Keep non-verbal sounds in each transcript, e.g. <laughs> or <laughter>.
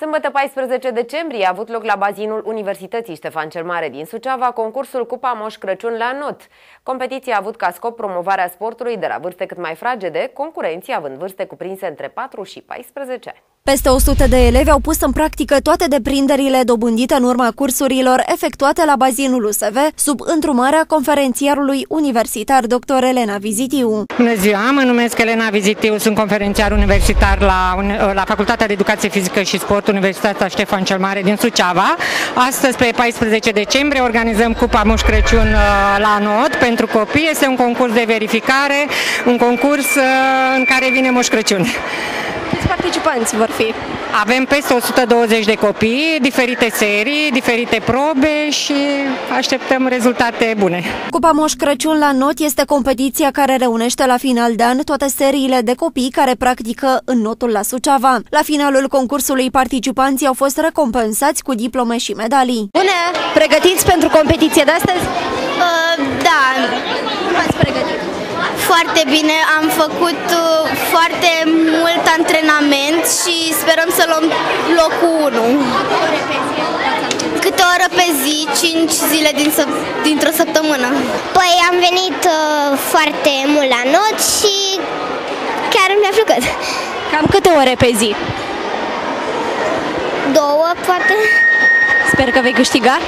Sâmbătă 14 decembrie a avut loc la bazinul Universității Ștefan cel Mare din Suceava concursul Cupa Moș Crăciun la not. Competiția a avut ca scop promovarea sportului de la vârste cât mai fragede, concurenții având vârste cuprinse între 4 și 14 ani. Peste 100 de elevi au pus în practică toate deprinderile dobândite în urma cursurilor efectuate la bazinul USV, sub întrumarea conferențiarului universitar dr. Elena Vizitiu. Bună ziua, mă numesc Elena Vizitiu, sunt conferențiar universitar la, la Facultatea de Educație Fizică și Sport Universitatea Ștefan cel Mare din Suceava. Astăzi, pe 14 decembrie, organizăm Cupa Moș Crăciun uh, la Not pentru copii. Este un concurs de verificare, un concurs uh, în care vine Moș Crăciun. Câți participanți vor fi? Avem peste 120 de copii, diferite serii, diferite probe și așteptăm rezultate bune. Cupa Moș Crăciun la Not este competiția care reunește la final de an toate seriile de copii care practică în notul la Suceava. La finalul concursului participanții au fost recompensați cu diplome și medalii. Bună! Pregătiți pentru competiție de astăzi? Uh, da. Cum ați pregătit? Foarte bine, am făcut uh, foarte mult antrenament și sperăm să luăm locul 1. Câte oră pe zi, 5 zile din dintr-o săptămână. Păi am venit uh, foarte mult la not și chiar mi-a plăcut. Cam câte ore pe zi? Două, poate. Sper că vei câștiga.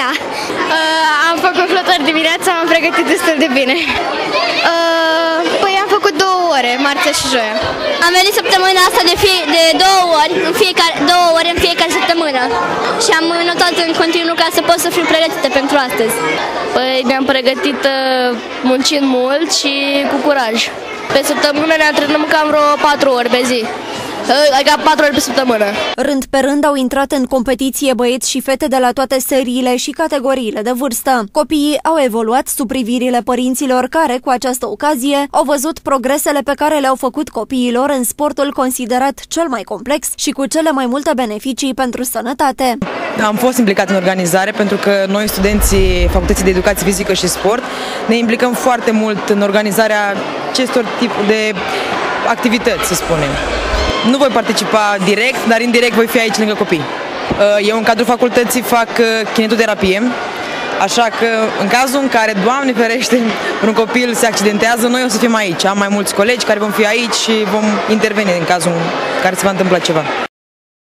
Da. Uh, am făcut flotări dimineața, am pregătit destul de bine. Marțea și joia. Am venit săptămâna asta de, fie, de două ori, în fiecare, două ori în fiecare săptămână. Și am notat în continuu ca să pot să fiu pregătită pentru astăzi. Păi mi-am pregătit uh, muncind mult și cu curaj. Pe săptămână ne antrenăm cam vreo 4 ori pe zi adică patru ori pe săptămână. Rând pe rând au intrat în competiție băieți și fete de la toate seriile și categoriile de vârstă. Copiii au evoluat sub privirile părinților care, cu această ocazie, au văzut progresele pe care le-au făcut copiilor în sportul considerat cel mai complex și cu cele mai multe beneficii pentru sănătate. Am fost implicat în organizare pentru că noi, studenții Facultății de Educație Fizică și Sport, ne implicăm foarte mult în organizarea acestor tipuri de activități, să spunem. Nu voi participa direct, dar indirect voi fi aici lângă copii. Uh, eu în cadrul facultății fac uh, kinetoterapie, Așa că în cazul în care, Doamne ferește, <laughs> un copil se accidentează, noi o să fim aici. Am mai mulți colegi care vom fi aici și vom interveni în cazul în care se va întâmpla ceva.